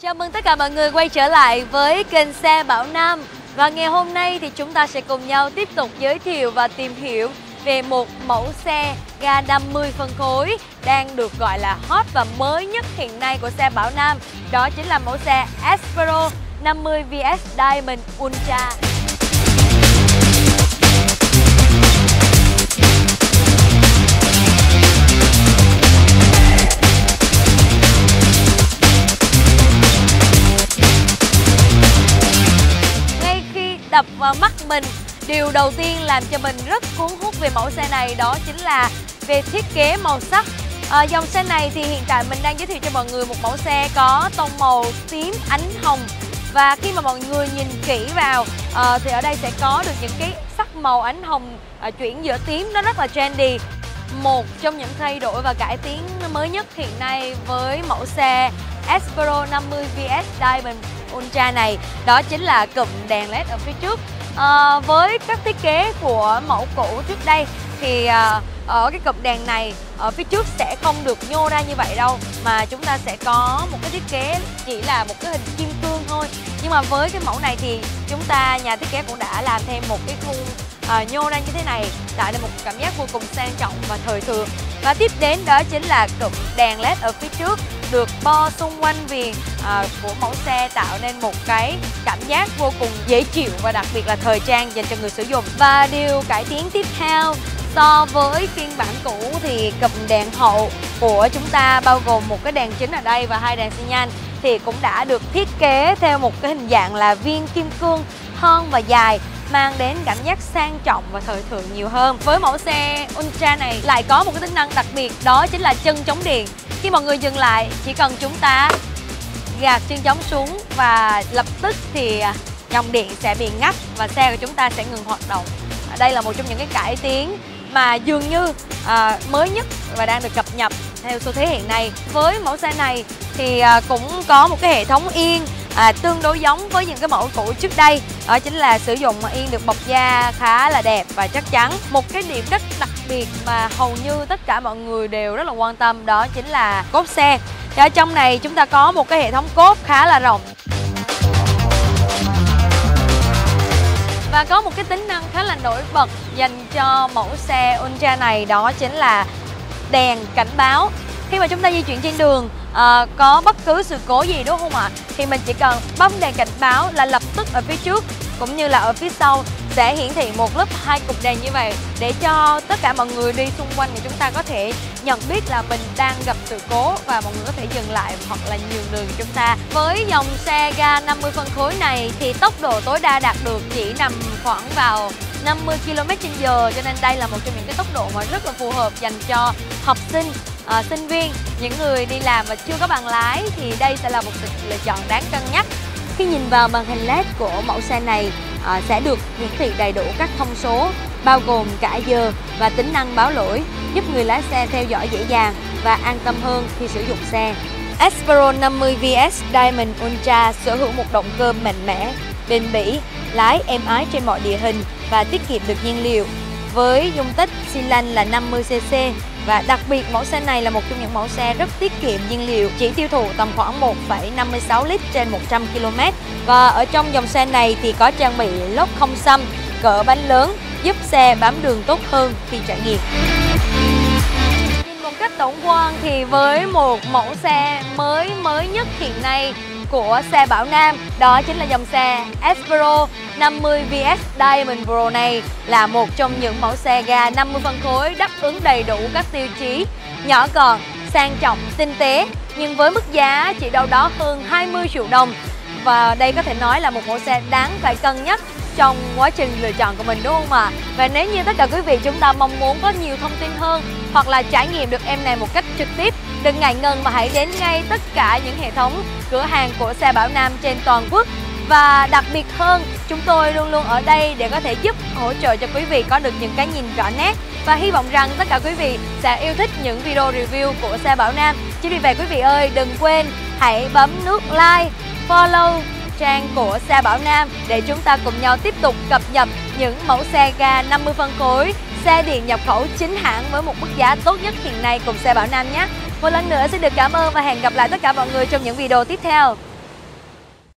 Chào mừng tất cả mọi người quay trở lại với kênh xe Bảo Nam. Và ngày hôm nay thì chúng ta sẽ cùng nhau tiếp tục giới thiệu và tìm hiểu về một mẫu xe ga 50 phân khối đang được gọi là hot và mới nhất hiện nay của xe Bảo Nam. Đó chính là mẫu xe Espero 50 VS Diamond Ultra. Đập mắt mình. Điều đầu tiên làm cho mình rất cuốn hút về mẫu xe này đó chính là về thiết kế màu sắc. À, dòng xe này thì hiện tại mình đang giới thiệu cho mọi người một mẫu xe có tông màu tím ánh hồng. Và khi mà mọi người nhìn kỹ vào à, thì ở đây sẽ có được những cái sắc màu ánh hồng à, chuyển giữa tím. Nó rất là trendy. Một trong những thay đổi và cải tiến mới nhất hiện nay với mẫu xe Espero 50 VS Diamond Ultra này. Đó chính là cụm đèn led ở phía trước. À, với các thiết kế của mẫu cũ trước đây thì à, ở cái cụm đèn này ở phía trước sẽ không được nhô ra như vậy đâu mà chúng ta sẽ có một cái thiết kế chỉ là một cái hình kim cương thôi. Nhưng mà với cái mẫu này thì chúng ta nhà thiết kế cũng đã làm thêm một cái khung à, nhô ra như thế này tạo nên một cảm giác vô cùng sang trọng và thời thượng. Và tiếp đến đó chính là cụm đèn led ở phía trước được bo xung quanh viền à, của mẫu xe tạo nên một cái cảm giác vô cùng dễ chịu và đặc biệt là thời trang dành cho người sử dụng và điều cải tiến tiếp theo so với phiên bản cũ thì cụm đèn hậu của chúng ta bao gồm một cái đèn chính ở đây và hai đèn xi nhan thì cũng đã được thiết kế theo một cái hình dạng là viên kim cương thon và dài mang đến cảm giác sang trọng và thời thượng nhiều hơn. Với mẫu xe Ultra này lại có một cái tính năng đặc biệt đó chính là chân chống điện. Khi mọi người dừng lại, chỉ cần chúng ta gạt chân chống xuống và lập tức thì à, dòng điện sẽ bị ngắt và xe của chúng ta sẽ ngừng hoạt động. Đây là một trong những cái cải tiến mà dường như à, mới nhất và đang được cập nhật theo xu thế hiện nay. Với mẫu xe này thì à, cũng có một cái hệ thống yên à, tương đối giống với những cái mẫu cũ trước đây đó chính là sử dụng yên được bọc da khá là đẹp và chắc chắn một cái điểm rất đặc biệt mà hầu như tất cả mọi người đều rất là quan tâm đó chính là cốp xe. Thì ở trong này chúng ta có một cái hệ thống cốp khá là rộng. Và có một cái tính năng khá là nổi bật dành cho mẫu xe Ultra này đó chính là đèn cảnh báo. Khi mà chúng ta di chuyển trên đường à, có bất cứ sự cố gì đúng không ạ? Thì mình chỉ cần bấm đèn cảnh báo là lập tức ở phía trước cũng như là ở phía sau sẽ hiển thị một lớp hai cục đèn như vậy để cho tất cả mọi người đi xung quanh thì chúng ta có thể nhận biết là mình đang gặp sự cố và mọi người có thể dừng lại hoặc là nhường đường cho chúng ta. Với dòng xe ga 50 phân khối này thì tốc độ tối đa đạt được chỉ nằm khoảng vào 50 km/h cho nên đây là một trong những cái tốc độ mà rất là phù hợp dành cho học sinh à, sinh viên những người đi làm mà chưa có bằng lái thì đây sẽ là một sự lựa chọn đáng cân nhắc khi nhìn vào màn hình LED của mẫu xe này à, sẽ được hiển thị đầy đủ các thông số bao gồm cả giờ và tính năng báo lỗi giúp người lái xe theo dõi dễ dàng và an tâm hơn khi sử dụng xe. Espero 50 VS Diamond Ultra sở hữu một động cơ mạnh mẽ, bền bỉ, lái êm ái trên mọi địa hình và tiết kiệm được nhiên liệu. Với dung tích xi lanh là 50cc và đặc biệt mẫu xe này là một trong những mẫu xe rất tiết kiệm nhiên liệu, chỉ tiêu thụ tầm khoảng 1,56 lít trên 100 km. Và ở trong dòng xe này thì có trang bị lốp không xăm, cỡ bánh lớn, giúp xe bám đường tốt hơn khi trải nghiệm. Nhìn một cách tổng quan thì với một mẫu xe mới mới nhất hiện nay của xe Bảo Nam đó chính là dòng xe Espero 50 VS Diamond Pro này là một trong những mẫu xe ga 50 phân khối đáp ứng đầy đủ các tiêu chí nhỏ gọn, sang trọng, tinh tế nhưng với mức giá chỉ đâu đó hơn 20 triệu đồng và đây có thể nói là một mẫu xe đáng phải cân nhắc trong quá trình lựa chọn của mình đúng không ạ? À? Và nếu như tất cả quý vị chúng ta mong muốn có nhiều thông tin hơn hoặc là trải nghiệm được em này một cách trực tiếp. Đừng ngại ngần mà hãy đến ngay tất cả những hệ thống cửa hàng của xe Bảo Nam trên toàn quốc. Và đặc biệt hơn, chúng tôi luôn luôn ở đây để có thể giúp hỗ trợ cho quý vị có được những cái nhìn rõ nét. Và hy vọng rằng tất cả quý vị sẽ yêu thích những video review của xe Bảo Nam. Chính vì vậy quý vị ơi, đừng quên hãy bấm nút like, follow trang của xe Bảo Nam để chúng ta cùng nhau tiếp tục cập nhật những mẫu xe ga 50 phân khối, xe điện nhập khẩu chính hãng với một mức giá tốt nhất hiện nay cùng xe Bảo Nam nhé. Một lần nữa xin được cảm ơn và hẹn gặp lại tất cả mọi người trong những video tiếp theo.